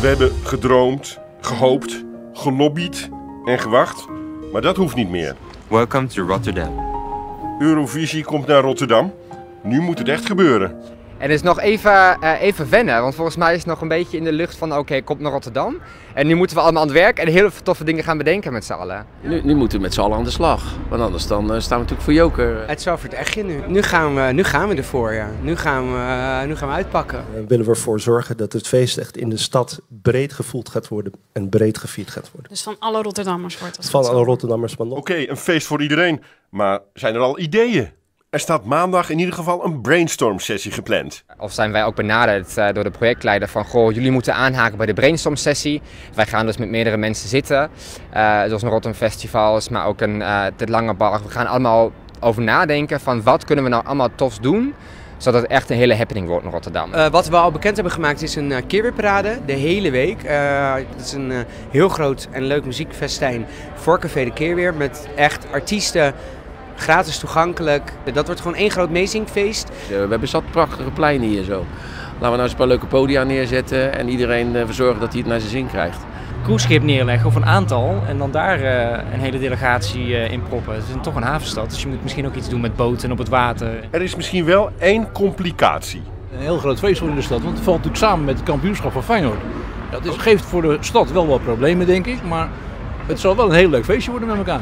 We hebben gedroomd, gehoopt, gelobbyd en gewacht. Maar dat hoeft niet meer. Welcome to Rotterdam. Eurovisie komt naar Rotterdam. Nu moet het echt gebeuren. En het is nog even, eh, even wennen, want volgens mij is het nog een beetje in de lucht van oké, komt naar Rotterdam. En nu moeten we allemaal aan het werk en heel veel toffe dingen gaan bedenken met z'n allen. Nu, nu moeten we met z'n allen aan de slag. Want anders dan, eh, staan we natuurlijk voor joker. Het is wel voor het echtje nu. Nu gaan we, nu gaan we ervoor, ja. Nu gaan we, eh, nu gaan we uitpakken. Uh, willen we ervoor zorgen dat het feest echt in de stad breed gevoeld gaat worden en breed gevierd gaat worden. Dus van alle Rotterdammers wordt dat. Van alle Rotterdammers. Oké, okay, een feest voor iedereen. Maar zijn er al ideeën? Er staat maandag in ieder geval een brainstorm sessie gepland. Of zijn wij ook benaderd uh, door de projectleider van goh, jullie moeten aanhaken bij de brainstorm sessie. Wij gaan dus met meerdere mensen zitten. Uh, zoals een Rotterdam Festivals, maar ook een uh, Dit Lange Bar. We gaan allemaal over nadenken van wat kunnen we nou allemaal tofs doen zodat het echt een hele happening wordt in Rotterdam. Uh, wat we al bekend hebben gemaakt is een uh, keerweerparade, de hele week. Uh, het is een heel groot en leuk muziekfestijn voor Café de Keerweer met echt artiesten gratis toegankelijk. Dat wordt gewoon één groot meezingfeest. We hebben zat prachtige pleinen hier zo. Laten we nou eens een paar leuke podia neerzetten en iedereen verzorgen dat hij het naar zijn zin krijgt. Cruiseschip neerleggen of een aantal en dan daar een hele delegatie in proppen. Het is toch een havenstad, dus je moet misschien ook iets doen met boten op het water. Er is misschien wel één complicatie. Een heel groot feest in de stad, want het valt natuurlijk samen met het kampioenschap van Feyenoord. Dat is, geeft voor de stad wel wat problemen, denk ik, maar het zal wel een heel leuk feestje worden met elkaar.